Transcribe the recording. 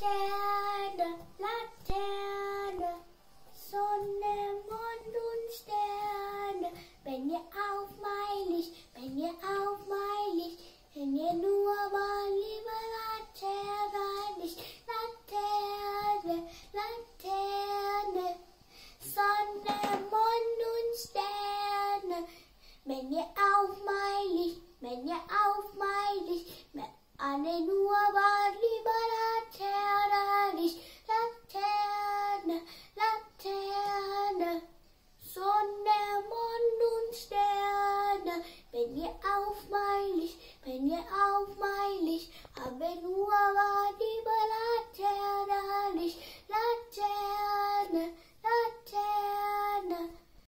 Laterne, Laterne, Sonne, Mond und Sterne, wenn ihr auf mein Licht, wenn ihr auf mein Licht, wenn ihr nur mal liebe Laterne, nicht Laterne, Laterne, Sonne, Mond und Sterne, wenn ihr auf mein Licht, wenn ihr auf mein Licht, alle nur mal Wenn ihr auf mein Licht. Haben